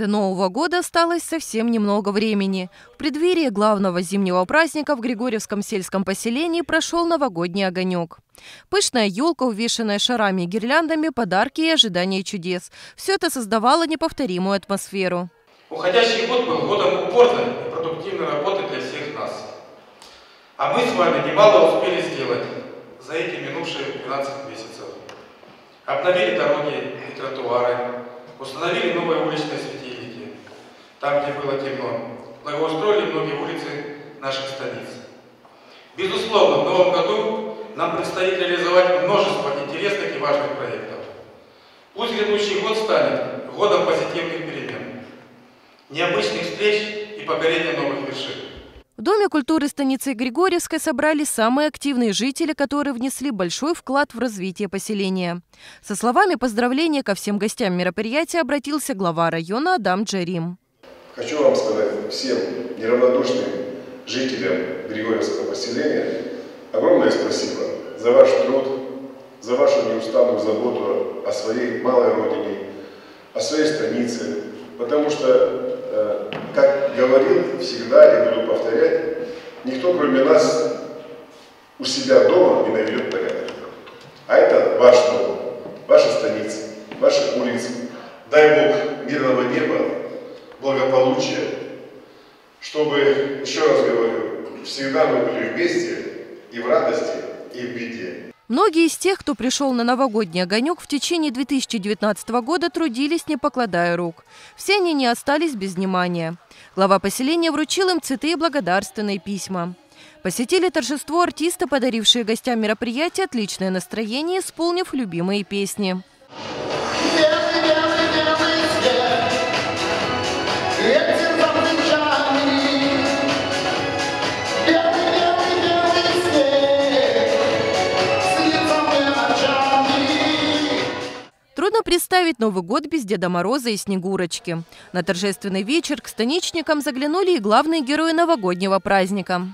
До Нового года осталось совсем немного времени. В преддверии главного зимнего праздника в Григорьевском сельском поселении прошел новогодний огонек. Пышная елка, увешанная шарами и гирляндами, подарки и ожидания чудес. Все это создавало неповторимую атмосферу. Уходящий год был годом упорной и продуктивной работы для всех нас. А мы с вами немало успели сделать за эти минувшие 12 месяцев. Обновили дороги и тротуары, установили новые уличные там, где было темно, благоустроили многие улицы наших столиц. Безусловно, в новом году нам предстоит реализовать множество интересных и важных проектов. Пусть грядущий год станет годом позитивных перемен, необычных встреч и покорения новых вершин. В Доме культуры станицы Григорьевской собрались самые активные жители, которые внесли большой вклад в развитие поселения. Со словами поздравления ко всем гостям мероприятия обратился глава района Адам Джарим. Хочу вам сказать всем неравнодушным жителям Григорьевского поселения огромное спасибо за ваш труд, за вашу неустанную заботу о своей малой родине, о своей станице, потому что Э, как говорил всегда и буду повторять, никто кроме нас у себя дома не наведет порядок. А это ваш дом, ваша станица, ваши улицы. Дай Бог мирного неба, благополучия, чтобы, еще раз говорю, всегда мы были вместе и в радости, и в беде. Многие из тех, кто пришел на новогодний огонек в течение 2019 года, трудились, не покладая рук. Все они не остались без внимания. Глава поселения вручил им цветы и благодарственные письма. Посетили торжество артисты, подарившие гостям мероприятия отличное настроение, исполнив любимые песни. Представить Новый год без Деда Мороза и Снегурочки. На торжественный вечер к станичникам заглянули и главные герои новогоднего праздника.